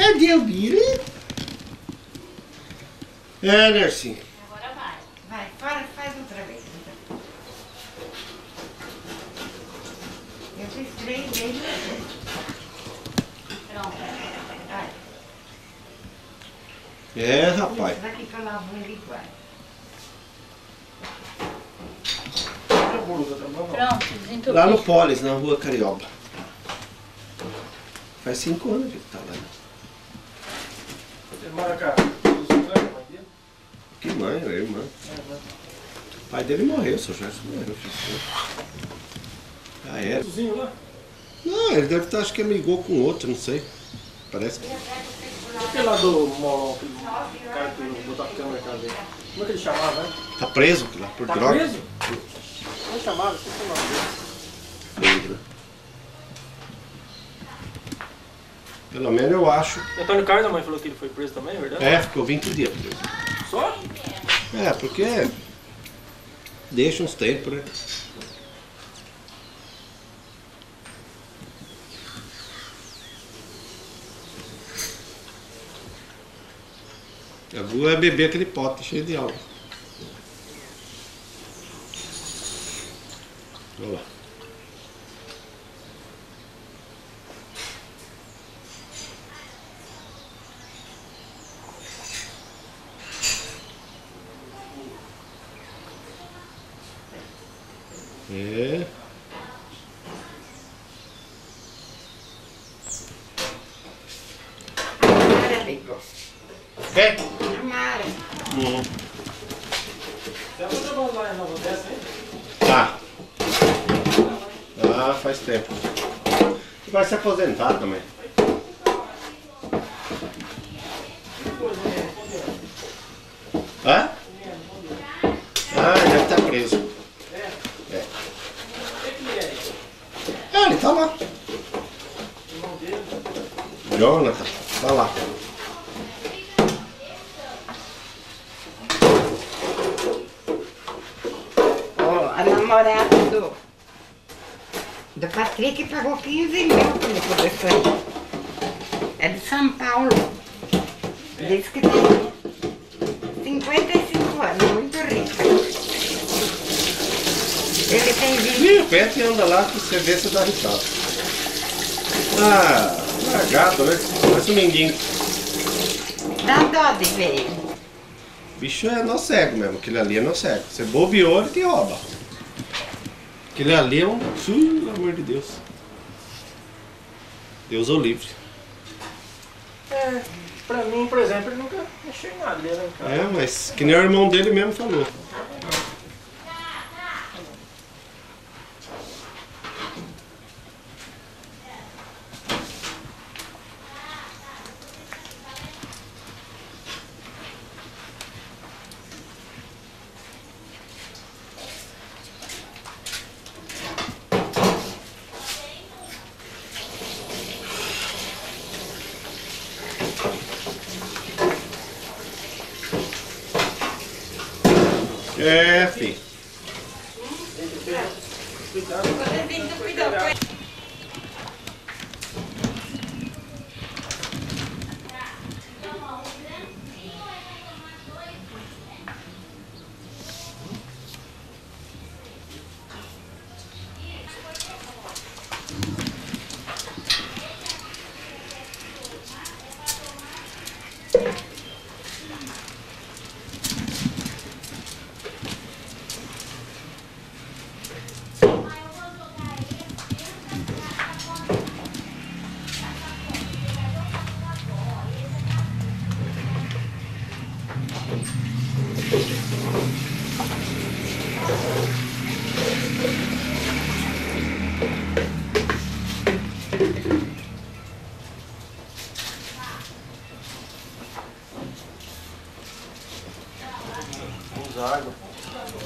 Cadê o Bira? É, Nercinho. Agora vai. Vai, fora, faz outra vez. então. Eu fiz três vezes. Pronto. Vai. É, rapaz. Isso daqui pra lavar ele igual. Pronto, desentupiu. Lá no Polis, na rua Carioba. Faz cinco anos que ele tá lá. Mãe dele? Que mãe, é irmã. O pai dele morreu, seu Gerson morreu. filho. Ah, é? Vizinho lá? Não, ele deve estar, acho que amigou com outro, não sei. Parece que. Aquele lá do Molon, aquele cara que botou a câmera na casa dele. Como é que ele chamava, né? Tá preso lá por Tá droga. preso? Como ele chamava? Esqueci o nome dele. Preso, né? Pelo menos eu acho. E Antônio Carlos, a mãe falou que ele foi preso também, é verdade? É, ficou 20 dias preso. Só? É, porque. Deixa uns tempos, né? Eu vou é beber aquele pote cheio de álcool. Olha lá. É. Mara ligou. É. A Mara. Hum. Você vai trabalhar lá em Nova Odessa, hein? Tá. Ah, faz tempo. Vai se aposentar também. Hã? Ah, ele deve estar preso. É. É, ele tá lá. Jonathan, tá lá. Ó, a namorada do, Patrick pagou 15 mil ele poder sair. É de São Paulo. Diz que tem 55 anos, Ele tem 20. Ih, peta e anda lá que você vê se dá risada. Ah, é gato, né? Parece um mendigo. Dá dó de ver ele. Bicho é nó cego mesmo, aquele ali é nó cego. Você bobeou, ele te rouba. Aquele ali é um. Pelo amor de Deus. Deus o livre. É, pra mim, por exemplo, ele nunca mexeu em nada, casa. É, mas que nem o irmão dele mesmo falou. É, filho. Usa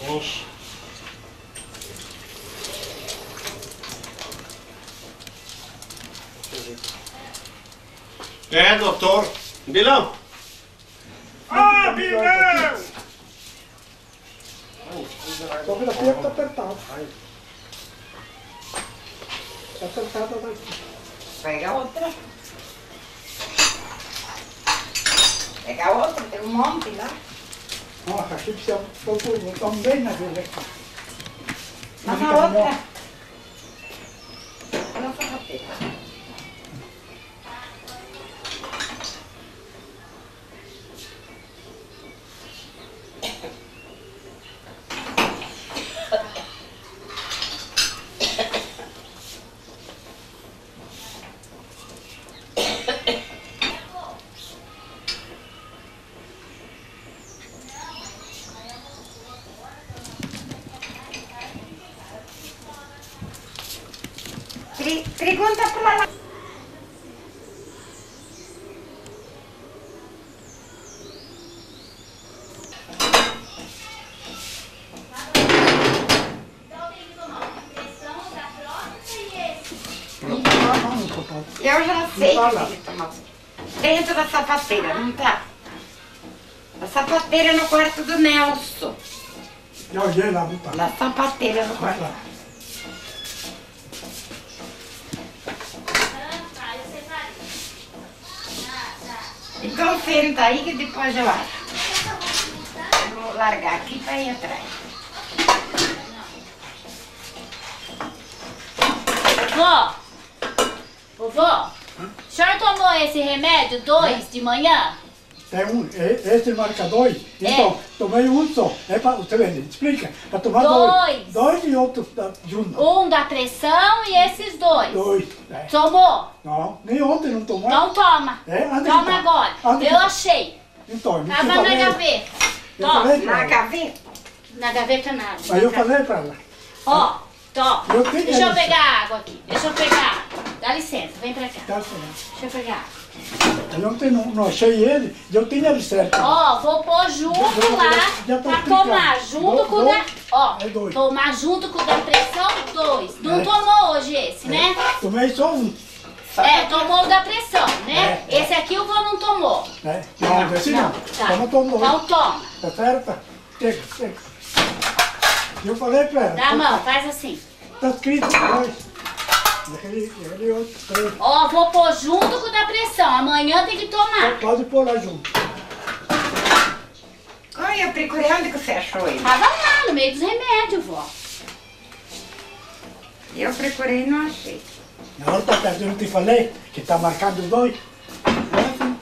Enche. É, doutor. Bilão. Ah, Bilão! Só pela pia que tá apertado. Pega outra. Pegar outra, tem um monte lá. Nossa, aqui precisa pôr tudo. Estamos bem na vila aqui. Mas Fica a outra. melhor. Olha Pergunta para lá. Não não, não. Eu já sei Não tá que tem que tomar. Dentro da sapateira, não tá? A sapateira no quarto do Nelson. Já olhei lá, não tá. Na sapateira no Vai quarto. lá. Então senta aí que depois eu acho. Eu Vou largar aqui para ir atrás. Vovó, vovó, o senhor tomou esse remédio dois de manhã? Tem um, e- esse marca dois. Então, tomei um só. É para você ver, explica. Para tomar Dois. dois. Dois e outro da- junto. Um da pressão e esses dois. Dois. É. Tomou? Não, nem ontem não tomou. Então toma. É, anda Toma agora. Que Eu tá. achei. Então, eu Tava na gaveta. Eu pra Na gaveta. Na gaveta nada. Aí eu falei para ela. Ó, toma. Eu tenho Deixa eu essa. pegar água aqui. Deixa eu pegar. Dá licença, vem pra cá. Tá certo. Deixa eu pegar. Eu ontem não, não achei ele, e eu tinha ele certo. Ó, vou pôr junto lá já tô pra explicando. tomar junto Do- com o da. Ó, é dois. tomar junto com o da pressão, dois. Não É. tomou hoje esse, né? Tomei só um. É, tomou o da pressão, né? É, é. Esse aqui o vô não tomou. Né? Não, esse não. Tá. Toma, tomou. Então toma. Tá certo? Pega, pega. Eu falei pra ela. Dá a mão, faz assim. Tá escrito dois. Aquele, aquele outro, três. Ó, vou pôr junto com o da pressão. Amanhã tem que tomar. Pode pôr lá junto. Olha, eu procurei onde que você achou ele. Tava lá, no meio dos remédios, vó. Eu procurei e não achei. Na outra vez eu não te falei que tá marcado os dois. É.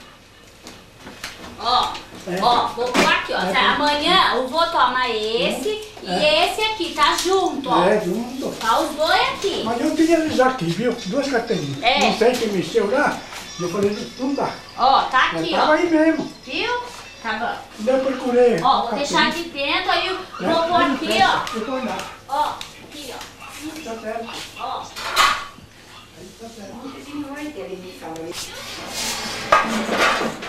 Ó, É. ó, vou pôr aqui, ó. É. Tá, Amanhã eu vou tomar esse e esse aqui, tá junto, ó. É, junto. Tá os dois aqui. Mas eu tinha eles aqui, viu? Duas carteirinhas. É. Não sei quem mexeu lá. Eu falei, não dá. Ó, tá Mas aqui, tava ó. aí mesmo. Viu? Tá bom. Eu procurei. Ó, vou deixar aqui dentro, aí eu É, vou pôr não aqui, ó. Ó, aqui, ó. Tá certo. Ó.